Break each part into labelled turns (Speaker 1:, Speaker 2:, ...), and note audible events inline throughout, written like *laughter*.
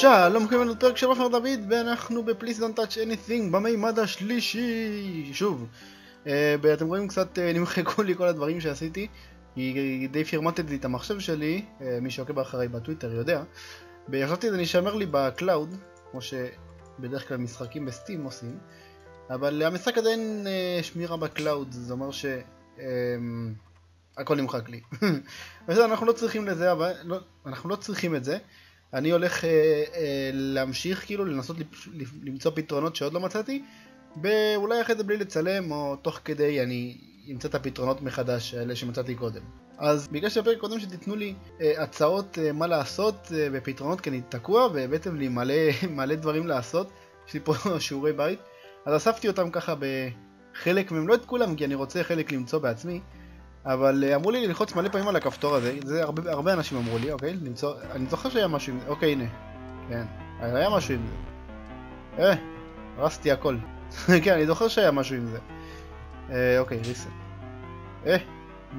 Speaker 1: שלום לכם לעוד פרק של עופר דוד ואנחנו ב-Please Don't Touch Anything במימד השלישי שוב אה, אתם רואים קצת אה, נמחקו לי כל הדברים שעשיתי כי די פרמטתי את המחשב שלי אה, מי שעוקב אחריי בטוויטר יודע וחשבתי שזה נשמר לי ב cloud כמו שבדרך כלל משחקים ב Steam עושים אבל המשחק הזה אין שמירה ב cloud זה אומר ש... הכל נמחק לי. *laughs* אנחנו לא צריכים לזה, אבל לא, אנחנו לא צריכים את זה. אני הולך אה, אה, להמשיך כאילו לנסות למצוא פתרונות שעוד לא מצאתי ואולי אחרי זה בלי לצלם או תוך כדי אני אמצא את הפתרונות מחדש האלה שמצאתי קודם. אז בגלל שהפרק קודם שתיתנו לי אה, הצעות אה, מה לעשות אה, ופתרונות כי אני תקוע והבאתם לי מלא, *laughs* מלא דברים לעשות, יש לי פה *laughs* שיעורי בית, אז אספתי אותם ככה בחלק מהם, לא את כולם כי אני רוצה חלק למצוא בעצמי אבל אה, אמרו לי ללחוץ מלא פעמים על הכפתור הזה, זה הרבה, הרבה אנשים אמרו לי, אוקיי? למצוא, אני זוכר שהיה משהו עם זה, אוקיי הנה, כן, היה משהו עם זה. אה, הרסתי הכל. *laughs* כן, אני זוכר שהיה משהו עם זה. אה, אוקיי, ריסט. אה,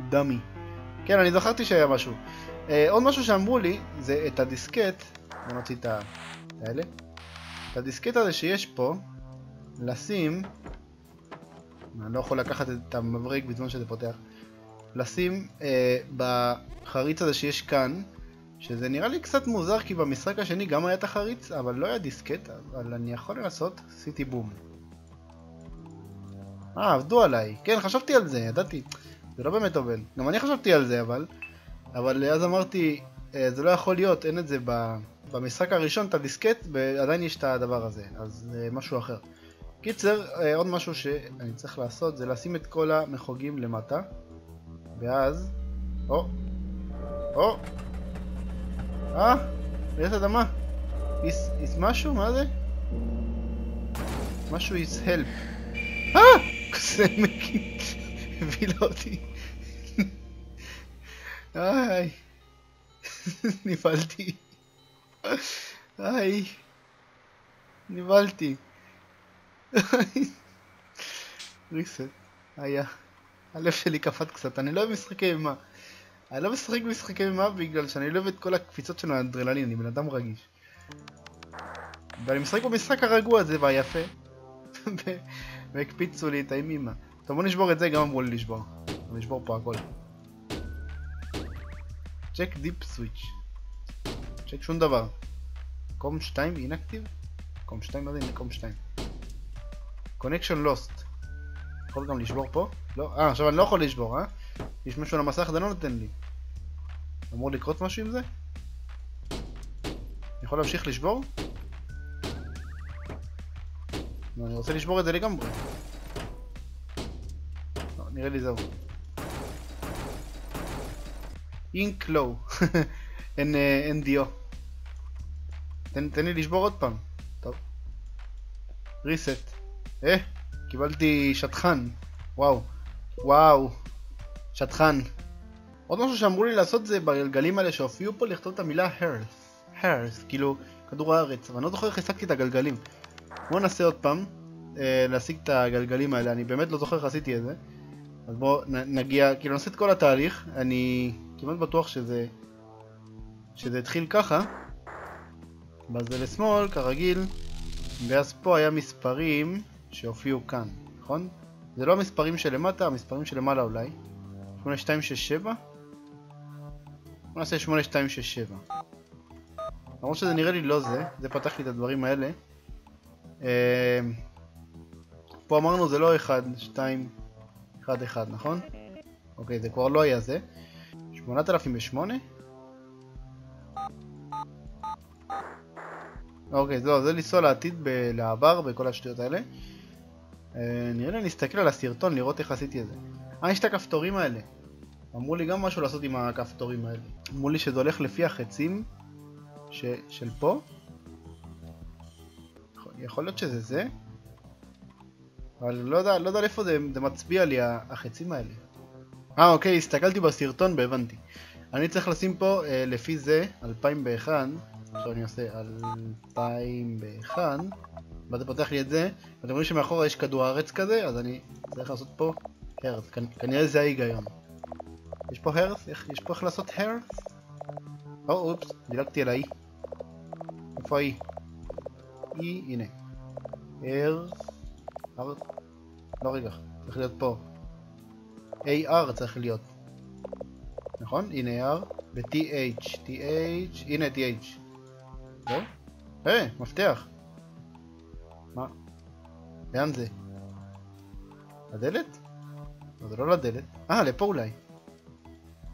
Speaker 1: דמי. כן, אני זכרתי שהיה משהו. אה, עוד משהו שאמרו לי, זה את הדיסקט, בוא נוציא את האלה. את הדיסקט הזה שיש פה, לשים, אני לא יכול לקחת את המבריק בזמן שזה פותח. לשים אה, בחריץ הזה שיש כאן, שזה נראה לי קצת מוזר כי במשחק השני גם היה את החריץ, אבל לא היה דיסקט, אבל אני יכול לעשות סיטי בום. אה, עבדו עליי. כן, חשבתי על זה, ידעתי. זה לא באמת עובד. גם אני חשבתי על זה, אבל... אבל אז אמרתי, אה, זה לא יכול להיות, אין את זה ב... במשחק הראשון, את הדיסקט, ועדיין יש את הדבר הזה, אז אה, משהו אחר. קיצר, אה, עוד משהו שאני צריך לעשות זה לשים את כל המחוגים למטה. ואז... או! או! אה! רעידת אדמה! איס, משהו? מה זה? משהו איס הלפ. אה! כזה מקים... הבילה אותי. איי. נבהלתי. איי. נבהלתי. ריסט. היה. הלב שלי קפט קצת, אני לא אוהב משחקי אימה. אני לא משחק משחקי אימה בגלל שאני לא אוהב את כל הקפיצות של האדרנלין, אני בן אדם רגיש. ואני משחק במשחק הרגוע הזה והיפה. *laughs* והקפיצו לי את האימימה. טוב בוא נשבור את זה, גם אמרו לי לשבור. נשבור פה הכל. Check DIP switch. Check שום דבר. COM 2 inactive? COM 2 מה זה הנה COM 2? Connection lost. יכול גם לשבור פה? לא, אה, עכשיו אני לא יכול לשבור, אה? יש משהו על המסך, זה לא נותן לי. אמור לקרות משהו עם זה? אני יכול להמשיך לשבור? לא, אני רוצה לשבור את זה לגמרי. לא, נראה לי זהו. אינק לואו. *laughs* אין, אה, אין דיו. תן, תן לי לשבור עוד פעם. טוב. ריסט. אה, קיבלתי שטחן. וואו. וואו, שטחן. עוד משהו שאמרו לי לעשות זה בגלגלים האלה שהופיעו פה לכתוב את המילה הרס. הרס, כאילו כדור הארץ, אבל אני לא זוכר איך השגתי את הגלגלים. בואו ננסה עוד פעם אה, להשיג את הגלגלים האלה, אני באמת לא זוכר איך עשיתי את זה. אז בואו נגיע, כאילו נעשה את כל התהליך, אני כמעט בטוח שזה... שזה התחיל ככה. ואז זה לשמאל, כרגיל, ואז פה היה מספרים שהופיעו כאן, נכון? זה לא המספרים שלמטה, המספרים שלמעלה אולי. 8267? בוא נעשה 8267. למרות שזה נראה לי לא זה, זה פתח לי את הדברים האלה. אה, פה אמרנו זה לא 1, 2, 1, 1, נכון? אוקיי, זה כבר לא היה זה. 8008? אוקיי, לא, זה לנסוע לעתיד, לעבר, בכל השטויות האלה. אה, נראה לי אני אסתכל על הסרטון לראות איך עשיתי את זה. אה, יש את הכפתורים האלה. אמרו לי גם משהו לעשות עם הכפתורים האלה. אמרו לי שזה הולך לפי החצים ש... של פה. יכול להיות שזה זה, אבל לא יודע, לא יודע איפה זה, זה מצביע לי החצים האלה. אה אוקיי, הסתכלתי בסרטון והבנתי. אני צריך לשים פה אה, לפי זה 2001, עכשיו אני עושה 2001 ואז פותח לי את זה, ואתם רואים שמאחורה יש כדור הארץ כזה, אז אני צריך לעשות פה הרס, כנראה זה ההיגיון. יש פה הרס? יש פה איך לעשות הרס? או אופס, דילגתי על האי. איפה היא? היא, הנה. R, R, לא רגע, צריך להיות פה. AR צריך להיות. נכון? הנה R, ו-TH, TH, הנה TH. זהו? היי, מפתח. מה? לאן זה? לדלת? לא, זה לא לדלת. אה, לפה אולי.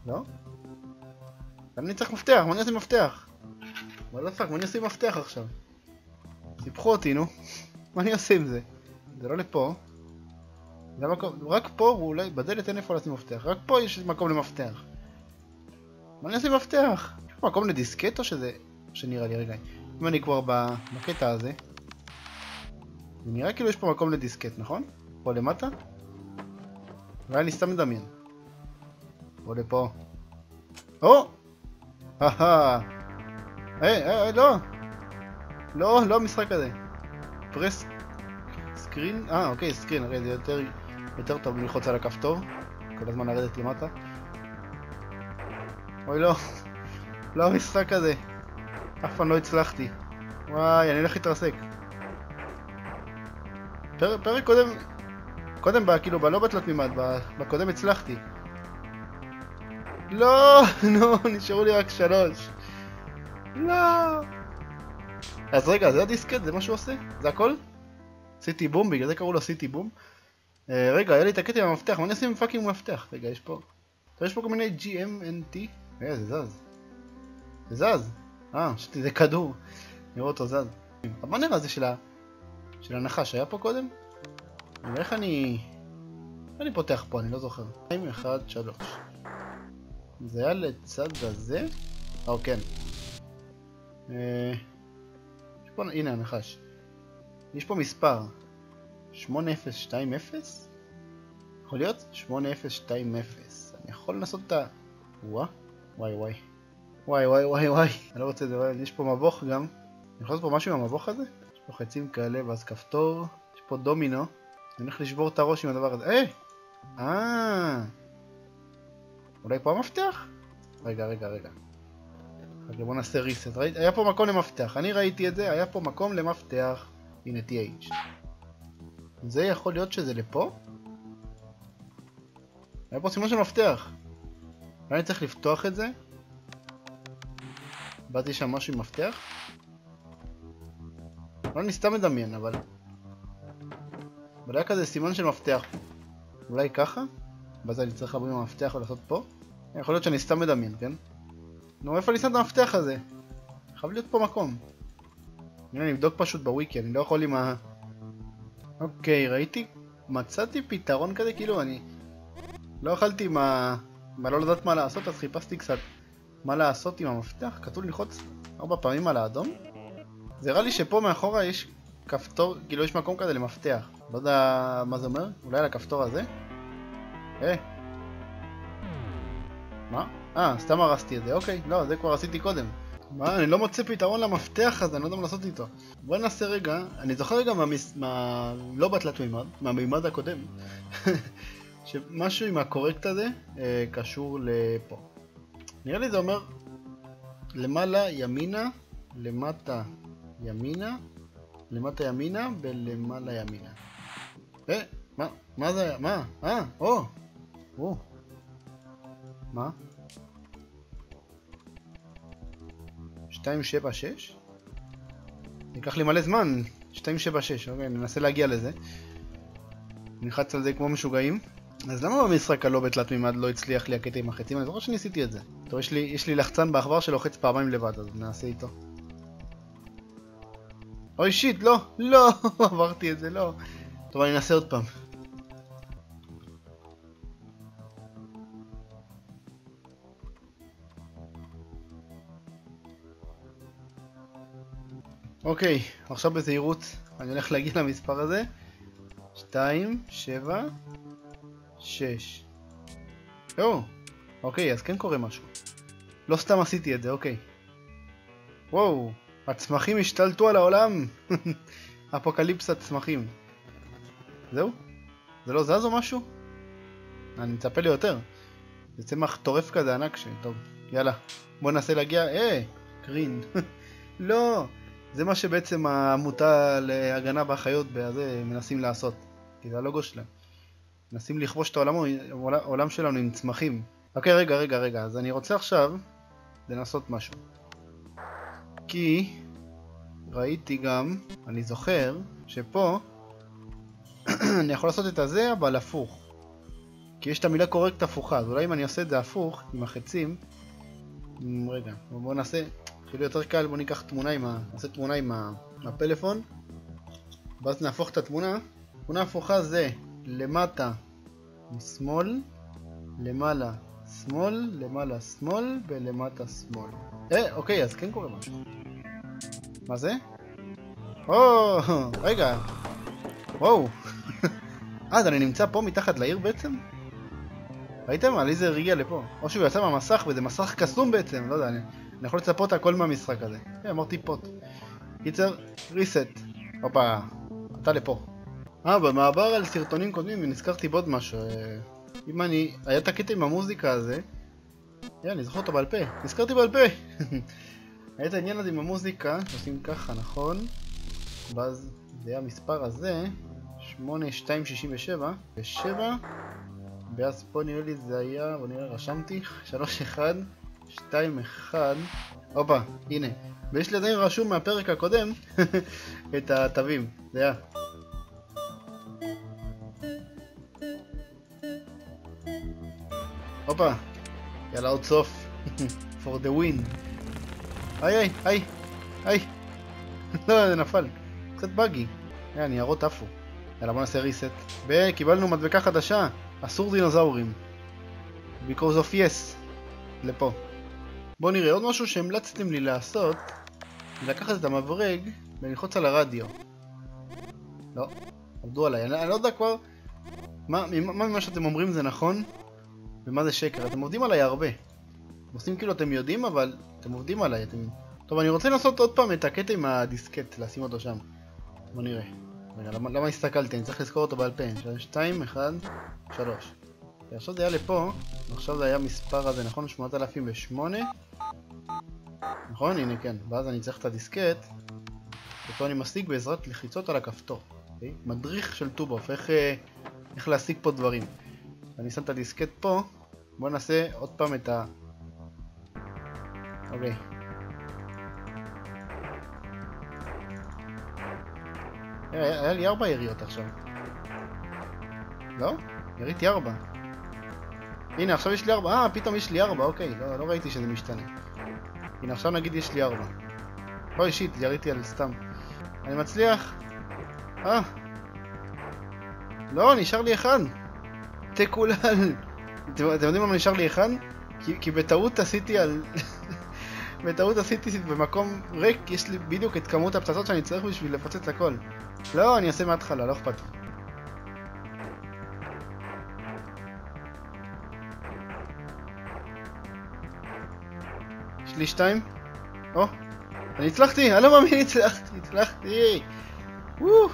Speaker 1: לא? אני צריך מפתח, מה אני עושה עם מפתח? מה לא fuck, מה אני עושה עם מפתח עכשיו? סיפחו אותי, נו. *laughs* מה אני עושה עם זה? זה לא לפה. זה המקום, רק פה, אולי, בדלת אין איפה לשים מפתח. רק פה יש מקום למפתח. מה אני עושה עם מפתח? יש מקום לדיסקט או שזה... שנראה לי, רגע. אם אני כבר בקטע הזה... זה נראה כאילו יש פה מקום לדיסקט, נכון? פה למטה? אולי אני סתם מדמיין. פה לפה. או! אהה! היי, היי, לא! לא, לא המשחק הזה. פרס סקרין? אה, אוקיי, סקרין, הרי זה יותר, יותר טוב ללחוץ על הכפתור. כל הזמן לרדת למטה. אוי לא, לא המשחק הזה. אף פעם לא הצלחתי. וואי, אני הולך להתרסק. פר, פרק קודם, קודם, בה, כאילו, בלא בתלת מימד, בקודם הצלחתי. לא, *laughs* נו, נשארו לי רק שלוש. לא. אז רגע, זה הדיסקט? זה מה שהוא עושה? זה הכל? City boom, בגלל זה קראו לו City boom. Uh, רגע, היה לי את הקטע עם המפתח, מה אני עושה עם fucking מפתח? רגע, יש פה... יש פה כל מיני GMNT. רגע, זה זז. זה זז. אה, חשבתי זה כדור. נראה אותו זז. מה נראה זה של ה... של הנחש היה פה קודם? איך אני... איך אני פותח פה? אני לא זוכר. 2, 1, 3. זה היה לצד הזה? או כן. אה... פה... הנה הנחש. יש פה מספר. 8020? יכול להיות? 8020. אני יכול לנסות את ה... וואה? וואי וואי. וואי וואי וואי וואי. אני לא רוצה את זה, יש פה מבוך גם. אני יכול לעשות פה משהו עם המבוך הזה? יש פה חצים כאלה ואז כפתור. יש פה דומינו. אני הולך לשבור את הראש עם הדבר הזה. היי! אה! אולי פה המפתח? רגע, רגע, רגע. רגע, בוא נעשה reset. ראית? היה פה מקום למפתח. אני ראיתי את זה, היה פה מקום למפתח. הנה TH. זה יכול להיות שזה לפה? היה פה סימן של מפתח. אולי אני צריך לפתוח את זה? באתי שם משהו עם מפתח? אני סתם מדמיין, אבל... אבל היה כזה סימן של מפתח. אולי ככה? ואז אני צריך לבוא עם המפתח ולעשות פה? יכול להיות שאני סתם מדמיין, כן? נו, איפה אני שם את המפתח הזה? חייב להיות פה מקום. אני אבדוק פשוט בוויקי, אני לא יכול עם ה... אוקיי, ראיתי, מצאתי פתרון כזה, כאילו אני לא יכלתי עם ה... מה לא לדעת מה לעשות, אז חיפשתי קצת מה לעשות עם המפתח, כתוב ללחוץ ארבע פעמים על האדום. זה נראה לי שפה מאחורה יש כפתור, כאילו יש מקום כזה למפתח. לא יודע מה זה אומר, אולי על הכפתור הזה? אה. מה? אה, סתם הרסתי את זה, אוקיי, לא, זה כבר עשיתי קודם. מה, אני לא מוצא פתרון למפתח הזה, אני לא יודע מה לעשות איתו. בוא נעשה רגע, אני זוכר רגע מהמס... מה... לא בתלת מימד, מהמימד הקודם, *laughs* שמשהו עם הקורקט הזה אה, קשור לפה. נראה לי זה אומר למעלה ימינה, למטה ימינה, למטה ימינה ולמעלה ימינה. אה, מה, מה זה היה? מה? אה, או, או. מה? 276? ייקח לי מלא זמן, 276, אוקיי, ננסה להגיע לזה. נלחץ על זה כמו משוגעים. אז למה במשחק הלא בתלת מימד לא הצליח לי הקטע עם החצים? אני זוכר שניסיתי את זה. טוב, יש לי, יש לי לחצן בעכבר שלוחץ פעמיים לבד, אז נעשה איתו. אוי שיט, לא, לא, *laughs* עברתי את זה, לא. טוב, אני אנסה עוד פעם. אוקיי, עכשיו בזהירות אני הולך להגיע למספר הזה. 2, 7, 6 או, אוקיי, אז כן קורה משהו. לא סתם עשיתי את זה, אוקיי. וואו, הצמחים השתלטו על העולם *laughs* אפוקליפסת צמחים זהו? זה לא זז או משהו? אני מצפה לי יותר זה צמח טורף כזה ענק שטוב, יאללה בוא ננסה להגיע, אה, קרין *laughs* לא זה מה שבעצם העמותה להגנה בחיות בזה מנסים לעשות, כי זה הלוגו שלהם. מנסים לכבוש את העולם, העולם שלנו עם צמחים. אוקיי, רגע, רגע, רגע, אז אני רוצה עכשיו לנסות משהו. כי ראיתי גם, אני זוכר, שפה *clears throat* אני יכול לעשות את הזה, אבל הפוך. כי יש את המילה קורקט הפוכה, אז אולי אם אני עושה את זה הפוך, עם החצים... רגע, בואו נעשה, שיהיה יותר קל, בואו ניקח תמונה עם ה... נעשה תמונה עם, ה... עם הפלאפון, ואז נהפוך את התמונה. תמונה הפוכה זה למטה משמאל, למעלה שמאל, למעלה שמאל ולמטה שמאל. אה, אוקיי, אז כן קורה משהו. מה זה? או, רגע. וואו. *laughs* אה, אז אני נמצא פה מתחת לעיר בעצם? ראיתם? עליזר הגיע לפה. או שהוא יצא מהמסך וזה מסך קסום בעצם, לא יודע, אני, אני יכול לצפות הכל מהמשחק הזה. כן, אמרתי פוט. קיצר, reset. הופה, אתה לפה. אה, במעבר על סרטונים קודמים נזכרתי בעוד משהו. אה, אם אני... היה את הקטע עם המוזיקה הזה. יאללה, אני זוכר אותו בעל פה. נזכרתי בעל פה. *laughs* את העניין הזה עם המוזיקה, עושים ככה, נכון? ואז זה היה המספר הזה, 8267, ו-7, ואז פה נראה לי זה היה, בוא נראה, רשמתי, 31, 21, הופה, הנה. ויש לי עדיין רשום מהפרק הקודם *laughs* את התווים, זה היה. הופה, יאללה עוד סוף, *laughs* for the win. היי היי היי היי *laughs* לא, זה נפל, קצת באגי. יאללה, ניירות עפו. יאללה, בוא נעשה reset. וקיבלנו מדבקה חדשה, אסור דינוזאורים. because of yes. לפה. בואו נראה, עוד משהו שהמלצתם לי לעשות, זה לקחת את המברג וללחוץ על הרדיו. לא, עבדו עליי, אני, אני לא יודע כבר מה ממה שאתם אומרים זה נכון ומה זה שקר, אתם עובדים עליי הרבה. עושים כאילו אתם יודעים, אבל אתם עובדים עליי, אתם... טוב, אני רוצה לנסות עוד פעם את הקטע עם הדיסקט, לשים אותו שם. בוא נראה. רגע, למה, למה הסתכלתי? אני צריך לזכור אותו בעל פה. 2, 1, 3. עכשיו זה היה לפה, ועכשיו זה היה המספר הזה, נכון? 8008. נכון? הנה כן. ואז אני צריך את הדיסקט, אותו אני משיג בעזרת לחיצות על הכפתור. Okay? אוקיי? מדריך של טובוף, איך, אה, איך להשיג פה דברים. אני שם את הדיסקט פה, בואו נעשה עוד פעם את ה... אוקיי. היה, היה לי ארבע יריות עכשיו. לא? יריתי ארבע. הנה, עכשיו יש לי ארבע. אה, פתאום יש לי ארבע, אוקיי. לא, לא ראיתי שזה משתנה. הנה, עכשיו נגיד יש לי ארבע. אוי, שיט, יריתי על סתם. אני מצליח. אה. לא, נשאר לי אחד. תקולל. אתם יודעים למה נשאר לי אחד? כי, כי בטעות עשיתי על... בטעות עשיתי במקום ריק, יש לי בדיוק את כמות הפצצות שאני צריך בשביל לפוצץ הכל. לא, אני אעשה מההתחלה, לא אכפת. יש לי שתיים? או, אני הצלחתי, אני לא מאמין, הצלחתי, הצלחתי! וואו!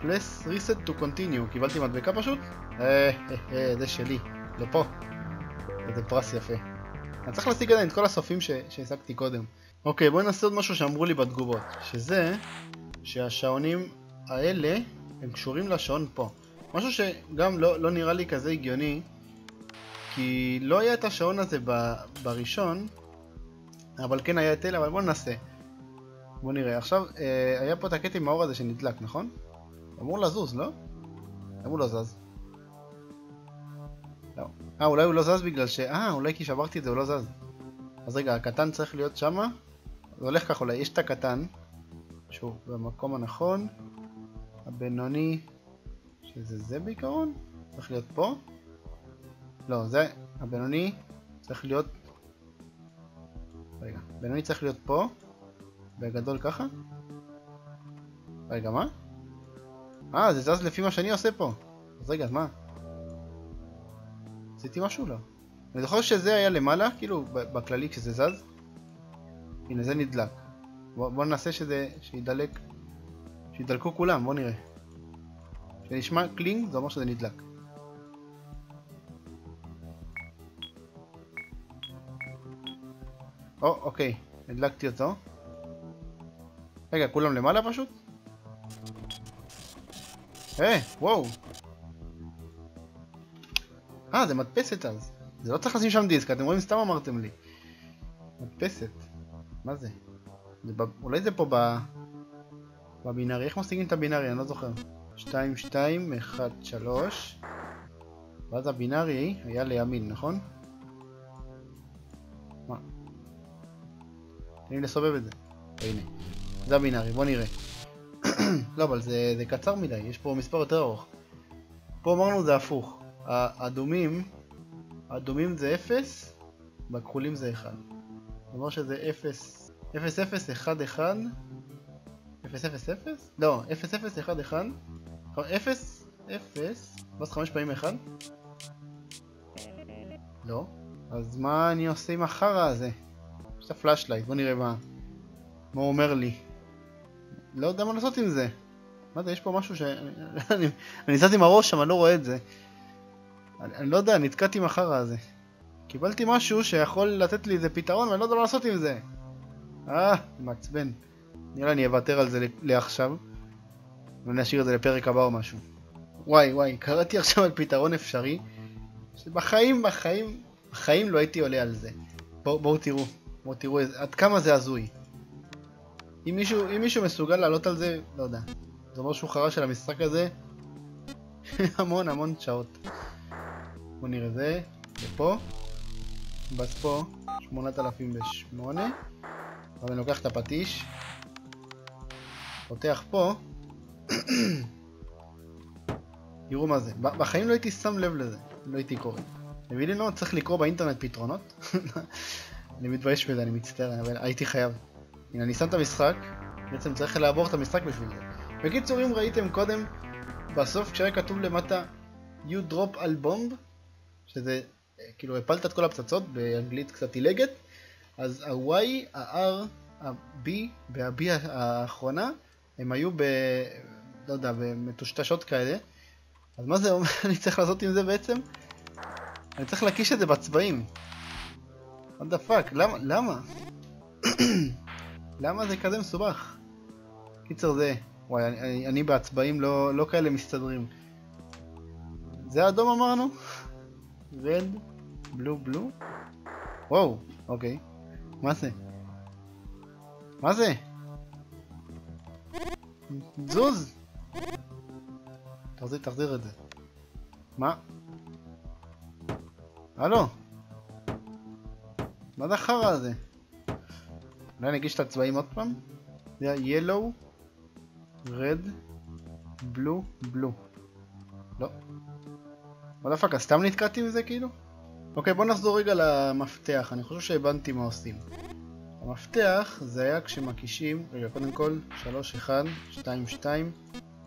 Speaker 1: פלס reset to continue, קיבלתי מדבקה פשוט? אה, אה, אה, זה שלי, לפה. איזה פרס יפה. אני צריך להשיג עדיין את כל הסופים שהשגתי קודם. אוקיי, בואי נעשה עוד משהו שאמרו לי בתגובות, שזה שהשעונים האלה הם קשורים לשעון פה. משהו שגם לא, לא נראה לי כזה הגיוני, כי לא היה את השעון הזה ב, בראשון, אבל כן היה את אלה, אבל בואו ננסה. בואו נראה. עכשיו, אה, היה פה את הקטע עם האור הזה שנדלק, נכון? אמור לזוז, לא? הוא לא? לא. אה, אולי הוא לא זז בגלל ש... אה, אולי כי שברתי את זה, הוא לא זז. אז רגע, הקטן צריך להיות שמה? זה הולך ככה אולי, יש את הקטן, שהוא במקום הנכון, הבינוני, שזה זה בעיקרון, צריך להיות פה. לא, זה, הבינוני צריך להיות... רגע, הבינוני צריך להיות פה, בגדול ככה. רגע, מה? אה, זה זז לפי מה שאני עושה פה. אז רגע, אז מה? עשיתי משהו? לא. אני זוכר שזה היה למעלה, כאילו, בכללי כשזה זז. הנה, זה נדלק. בוא, בוא ננסה שזה, שידלק, שידלקו כולם, בוא נראה. כשנשמע קלינג, זה אומר שזה נדלק. או, אוקיי, הדלקתי אותו. רגע, כולם למעלה פשוט? אה, וואו. אה, זה מדפסת אז. זה לא צריך לשים שם דיסק, אתם רואים? סתם אמרתם לי. מדפסת. מה זה? זה ב... אולי זה פה ב... בבינארי. איך משיגים את הבינארי? אני לא זוכר. 2, 2, 1, 3. ואז הבינארי היה לימין, נכון? מה? תן לי לסובב את זה. הנה. זה הבינארי, בוא נראה. *clears throat* לא, אבל זה, זה קצר מדי, יש פה מספר יותר ארוך. פה אמרנו זה הפוך. האדומים, האדומים זה 0, בכחולים זה 1. זאת אומרת שזה 0, 0, 0, 1, 1, 0, 0, 0? לא, 0, 0, 1, 1, 0, 0, ואז 5 פעמים 1? לא. אז מה אני עושה עם החרא הזה? יש את ה flashlight, בוא נראה מה, מה הוא אומר לי. לא יודע מה לעשות עם זה. מה זה, יש פה משהו ש... *laughs* אני ניסיתי עם הראש שם, אני לא רואה את זה. אני, אני לא יודע, נתקעתי עם החרא הזה. קיבלתי משהו שיכול לתת לי איזה פתרון ואני לא יודע מה לעשות עם זה. אה, מעצבן. נראה אני אוותר על זה לעכשיו. ואני אשאיר את זה לפרק הבא או משהו. וואי וואי, קראתי עכשיו על פתרון אפשרי. שבחיים, בחיים, בחיים לא הייתי עולה על זה. בואו בוא תראו, בואו תראו עד כמה זה הזוי. אם מישהו, אם מישהו מסוגל לעלות על זה, לא יודע. זה אומר שהוא חרא של המשחק הזה. *laughs* המון המון שעות. בוא נראה זה, ופה. בס פה, 8008. אבל אני לוקח את הפטיש. פותח פה. *clears throat* תראו מה זה. בחיים לא הייתי שם לב לזה. לא הייתי קורא. מבינים לא צריך לקרוא באינטרנט פתרונות? *laughs* אני מתבייש בזה, אני מצטער, אבל הייתי חייב. הנה, אני שם את המשחק, בעצם צריך לעבור את המשחק בשביל זה. בקיצור, אם ראיתם קודם, בסוף כשהיה כתוב למטה You drop על בומב, שזה כאילו הפלת את כל הפצצות, באנגלית קצת עילגת, אז ה-Y, ה-R, ה-B וה-B האחרונה, הם היו ב... לא יודע, במטושטשות כאלה. אז מה זה אומר *laughs* אני צריך לעשות עם זה בעצם? אני צריך להקיש את זה בצבעים. what the fuck, למה? למה? *clears throat* למה זה כזה מסובך? קיצר זה, וואי, אני, אני בהצבעים לא, לא כאלה מסתדרים. זה אדום אמרנו? *laughs* רד, בלו בלו? וואו, אוקיי. מה זה? מה זה? זוז! תחזיר, תחזיר את זה. מה? הלו? מה זה החרא הזה? אולי אני אגיש את הצבעים עוד פעם? זה היה yellow, red, blue, blue. לא. וואלה פאקה, סתם נתקעתי מזה כאילו? אוקיי, בוא נחזור רגע למפתח, אני חושב שהבנתי מה עושים. המפתח זה היה כשמקישים, רגע, קודם כל, 3, 1, 2, 2,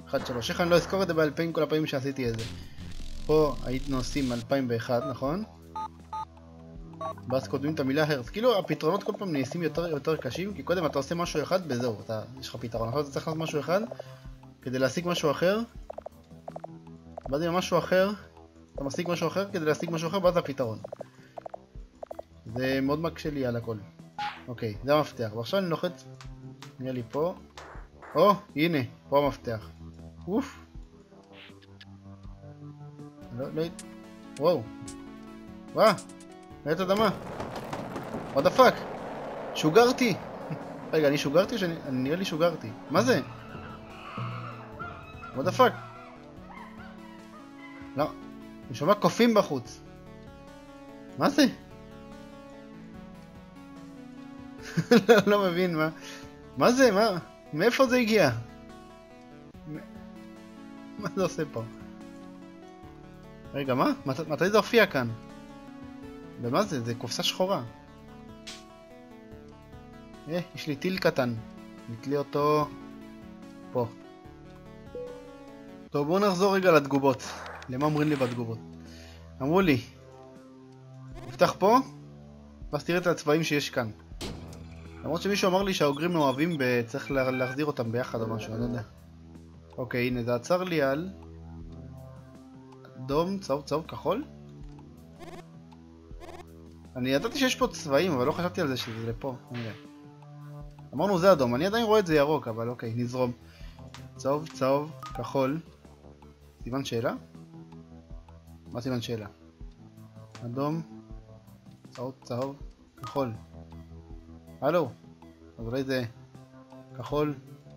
Speaker 1: 1, 3. איך אני לא אזכור את זה בעל פה עם כל הפעמים שעשיתי את זה. פה היינו עושים 2001, נכון? ואז כותבים את המילה הרץ. כאילו הפתרונות כל פעם נעשים יותר יותר קשים, כי קודם אתה עושה משהו אחד וזהו, אתה, יש לך פתרון. עכשיו אתה צריך לעשות משהו אחד כדי להשיג משהו אחר, ואז עם משהו אחר, אתה משיג משהו אחר כדי להשיג משהו אחר, ואז הפתרון. זה מאוד מקשה לי על הכל. אוקיי, זה המפתח. ועכשיו אני לוחץ, נראה לי פה. או, הנה, פה המפתח. אוף. לא, לא... וואו. וואו. רעידת אדמה. what the fuck? שוגרתי! *laughs* רגע, אני שוגרתי או שאני... אני נראה לי שוגרתי. מה זה? what the fuck? לא. אני שומע קופים בחוץ. מה זה? *laughs* לא, לא מבין מה... מה זה? מה? מאיפה זה הגיע? מה זה עושה פה? רגע, מה? מת... מתי זה הופיע כאן? ומה זה? זה קופסה שחורה. אה, יש לי טיל קטן. נתלי אותו פה. טוב, בואו נחזור רגע לתגובות. למה אומרים לי בתגובות? אמרו לי, נפתח פה, ואז תראה את הצבעים שיש כאן. למרות שמישהו אמר לי שהאוגרים אוהבים וצריך להחזיר אותם ביחד או משהו, אני לא יודע. אוקיי, הנה זה עצר לי על... אדום, צהוב, צהוב, כחול? אני ידעתי שיש פה צבעים, אבל לא חשבתי על זה שזה לפה. נראה. אמרנו זה אדום, אני עדיין רואה את זה ירוק, אבל אוקיי, נזרום. צהוב, צהוב, כחול. סימן שאלה? מה סימן שאלה? אדום, צהוב, צהוב, כחול. הלו, אז אולי זה כחול,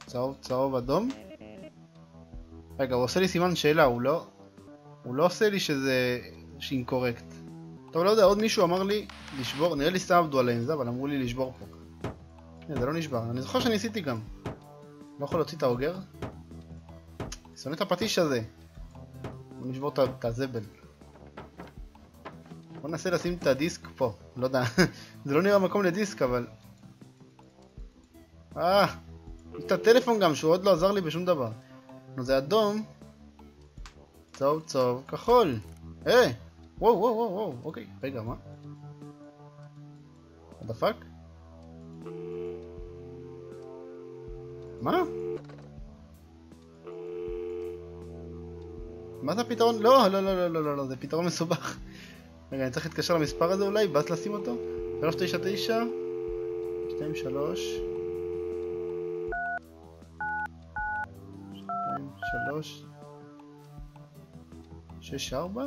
Speaker 1: צהוב, צהוב, אדום? רגע, הוא עושה לי סימן שאלה, הוא לא... הוא לא עושה לי שזה... שאינקורקט. טוב, לא יודע, עוד מישהו אמר לי לשבור, נראה לי סתם עבדו עליהם זה, אבל אמרו לי לשבור פה. הנה, זה לא נשבר, אני זוכר שאני עשיתי גם. לא יכול להוציא את האוגר? שונא את הפטיש הזה. בוא נשבור את הזבל. בוא ננסה לשים את הדיסק פה, לא יודע, *laughs* זה לא נראה מקום לדיסק אבל... אה, את הטלפון גם שהוא עוד לא עזר לי בשום דבר. נו זה אדום, צהוב צהוב, כחול. אה, וואו וואו וואו וואו, אוקיי, רגע מה? the fuck? מה? מה זה הפתרון? לא, לא, לא, לא, לא, לא, לא, זה פתרון מסובך. רגע, אני צריך להתקשר למספר הזה אולי, ואז לשים אותו? 399 23 3 6 4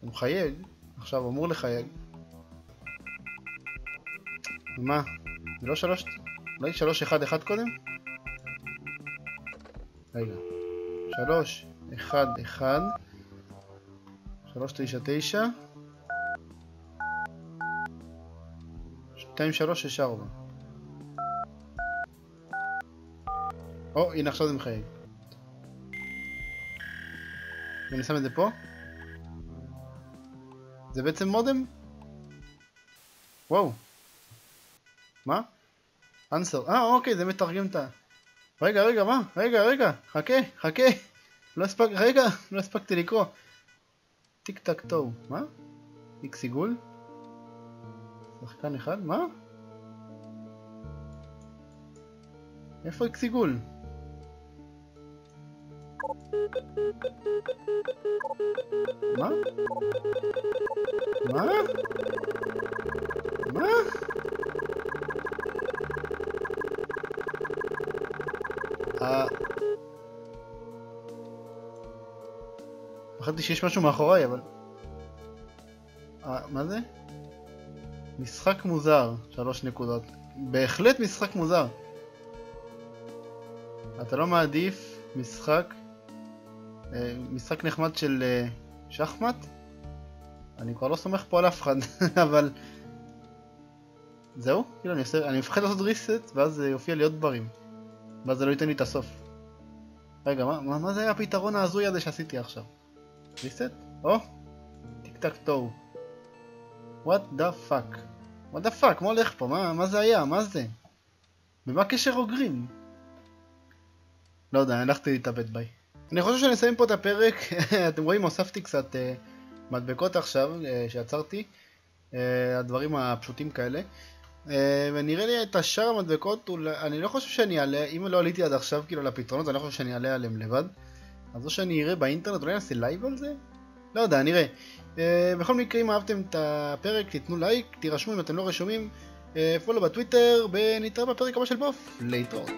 Speaker 1: הוא מחייג, עכשיו אמור לחייג. מה? זה לא 3... אולי 3 1 1 קודם? רגע. 3 1 1 3 9 9 2 3 6 4 או, הנה עכשיו זה מחייג. אני שם את זה פה. זה בעצם מודם? וואו. מה? אנסר. אה, אוקיי, זה מתרגם את ה... רגע, רגע, מה? רגע, רגע, חכה, חכה. לא הספק... רגע, לא הספקתי לקרוא. טיק טק טו. מה? איקס עיגול? שחקן אחד? מה? איפה איקס עיגול? מה? מה? מה? אה... חשבתי שיש משהו מאחוריי, אבל... אה, מה זה? משחק מוזר, שלוש נקודות. בהחלט משחק מוזר. אתה לא מעדיף משחק... אה, משחק נחמד של אה, שחמט? אני כבר לא סומך פה על אף אחד, *laughs* אבל... זהו? כאילו אני עושה... אני מפחד לעשות reset, ואז זה יופיע לי עוד דברים. ואז זה לא ייתן לי את הסוף. רגע, מה, מה זה היה הפתרון ההזוי הזה שעשיתי עכשיו? reset? או? tic tac toe. what the fuck. what the fuck, מה הולך פה? מה, מה זה היה? מה זה? מה הקשר אוגרים? לא יודע, הלכתי להתאבד ביי. אני חושב שאני אסיים פה את הפרק, *laughs* אתם רואים הוספתי קצת אה, מדבקות עכשיו אה, שעצרתי, אה, הדברים הפשוטים כאלה. אה, ונראה לי את השאר המדבקות, אני לא חושב שאני אעלה, אם לא עליתי עד עכשיו כאילו לפתרונות, אני לא חושב שאני אעלה עליהם לבד. אז או שאני אראה באינטרנט, אולי נעשה live על זה? לא יודע, נראה. אה, בכל מקרה, אם אהבתם את הפרק, תיתנו לייק, תירשמו אם אתם לא רשומים, פולו בטוויטר, ונתראה בפרק הבא של בוף. להתראות.